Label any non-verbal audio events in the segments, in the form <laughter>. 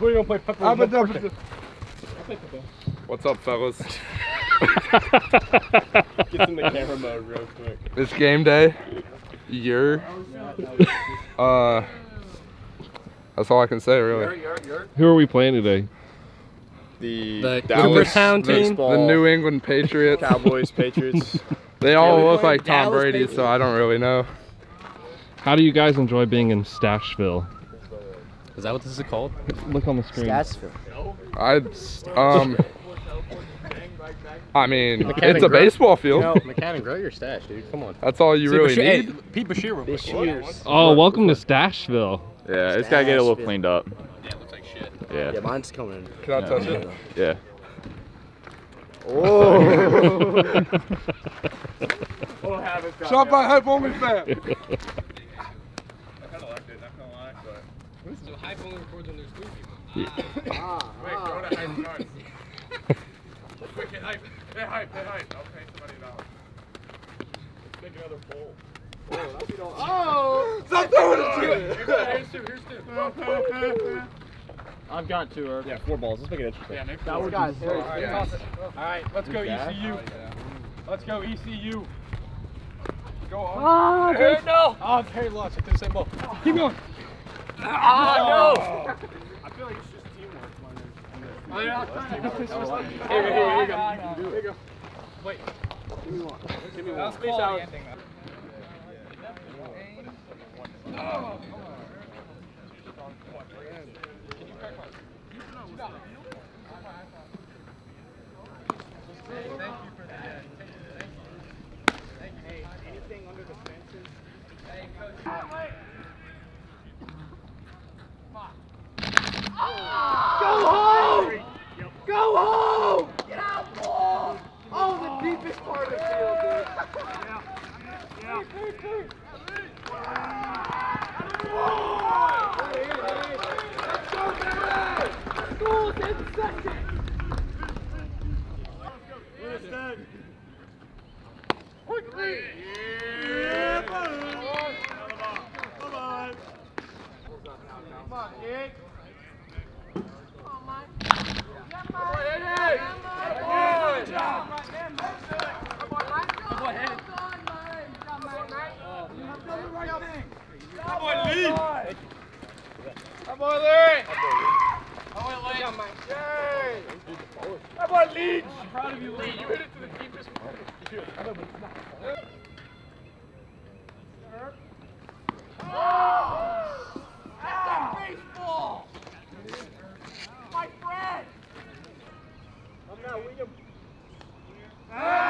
We're gonna play Pepper. I'm a double. What's up, fellas? Get in the camera mode real quick. It's game day. You're. Uh. That's all I can say, really. Who are we playing today? The, The Dallas Cooperstown team? The New England Patriots. Cowboys, Patriots. <laughs> They all Yeah, look play like Tom Dallas Brady, Patriots. so I don't really know. How do you guys enjoy being in Stashville? Is that what this is called? Look on the screen. I um. I mean, Mechanic it's a Grove. baseball field. No, McCann, grow your stash, dude. Come on. That's all you really Hey, need. Pete Bashir real. Oh, welcome to Stashville. Yeah, it's gotta get a little cleaned up. Yeah, it looks like shit. Yeah, Yeah, mine's coming. Can I touch it? yeah. Oh. Shot by Hype Only fan. So hype only records when there's three people. Stop throwing it to it. I've got two. Or... Yeah, four balls. Let's make it interesting. Yeah, make That was guys. Harry. All right, let's go ECU. Oh, let's go ECU. Go on. Ah, Harry, no. Oh, Harry lost. It's the same ball. Keep going. Ah, oh, no! I feel like it's just teamwork when there's. Oh, yeah. Here, here, here, you go. Here you go. Wait. Give me one. Give me one. Oh. Thank you for that. Thank you. Thank you. Hey, anything under the fences? Hey, coach. Go home! Go home! Get out, ball! Oh, the deepest part of the field, dude. Yeah. Yeah. Yeah, Come on! Come on! Come on, Nick! That boy Lee. That boy Larry. That boy Lee. That on Lee. Yay. That Lee. I'm proud of you, Lee. You hit it to the deepest part. I'm not William. Ah!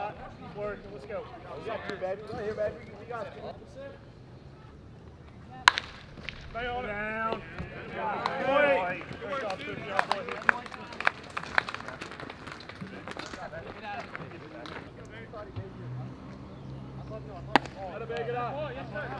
shot. Keep working. Let's go. What's up here, baby? Right here, baby. We got you. Stay on Down. Good. Good job, good job, boy. Let him bag it up. Yes, sir.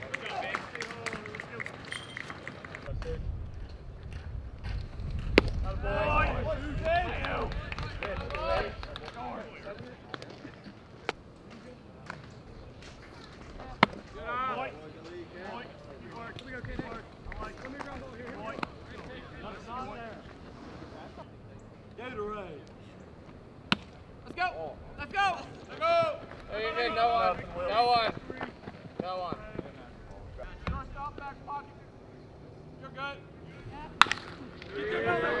Good.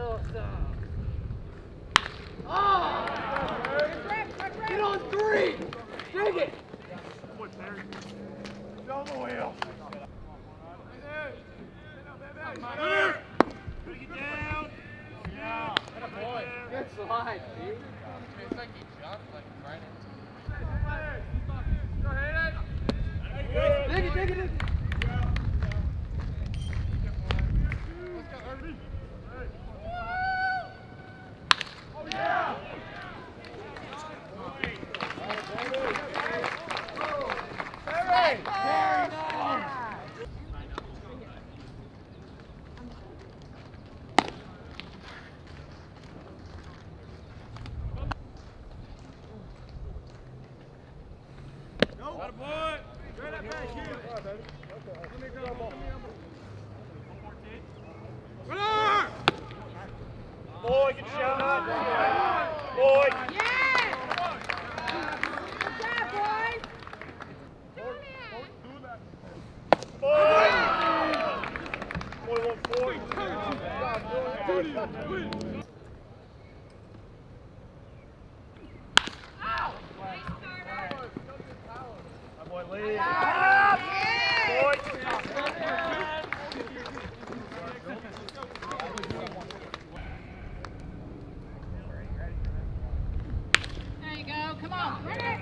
Boy, one point. My boy Lee. Boy. There you go. Come on. Bring it.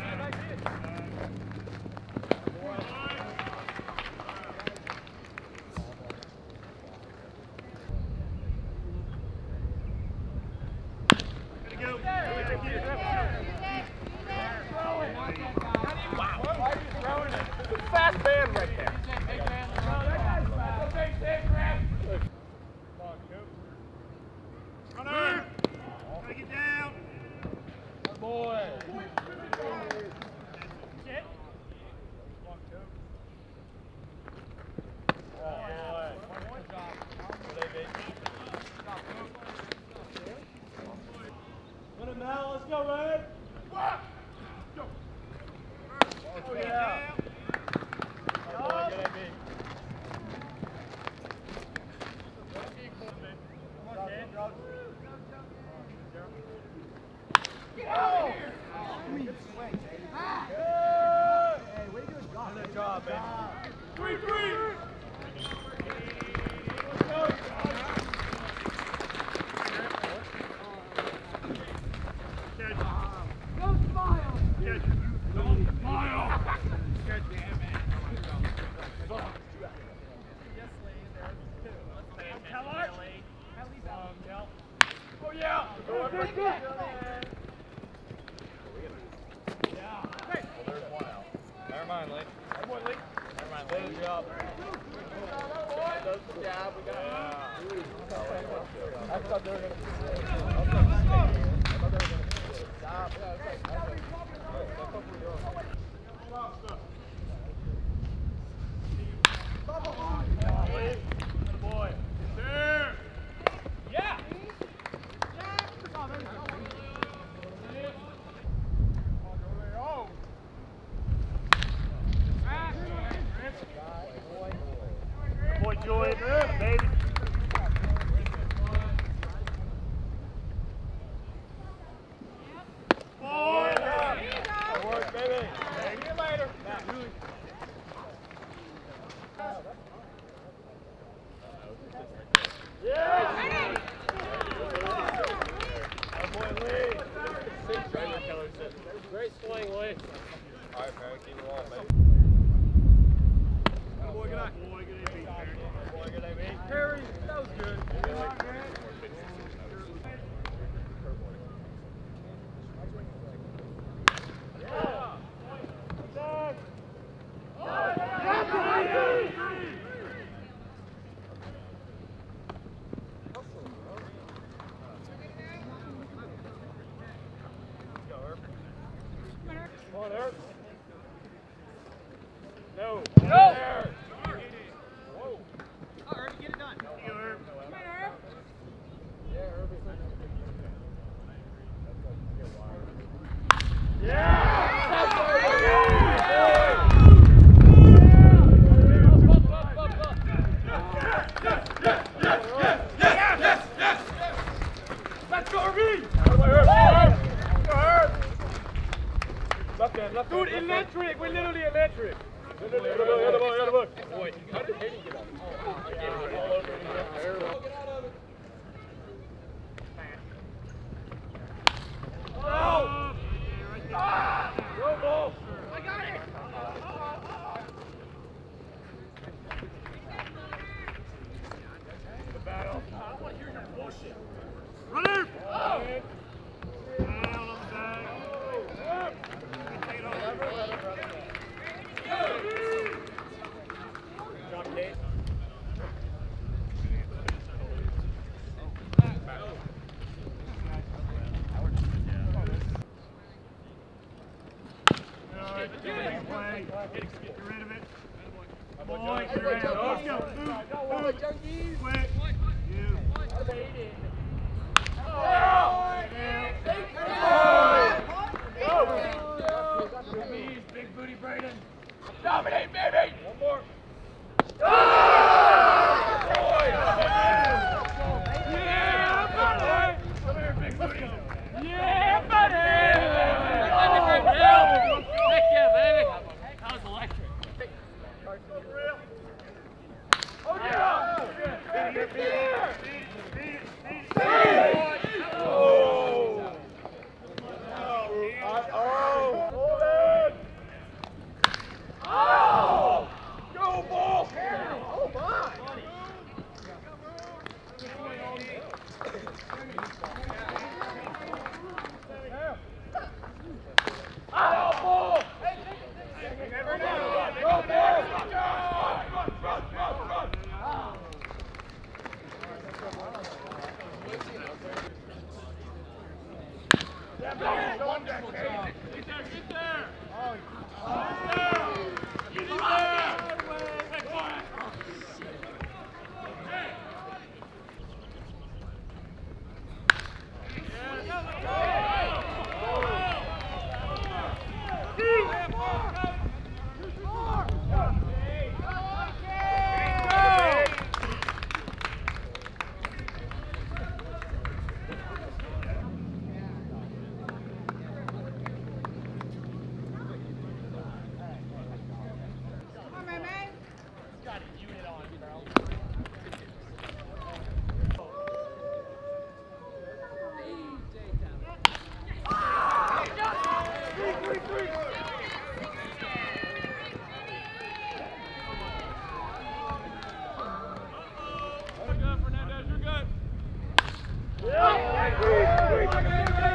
Stop. joy, baby. it. Get rid of it. Boy, get rid of it. Let's go. Move. Move. Quick. You. Go! Go! Big booty, Braden! Dominate, baby! Wait, wait.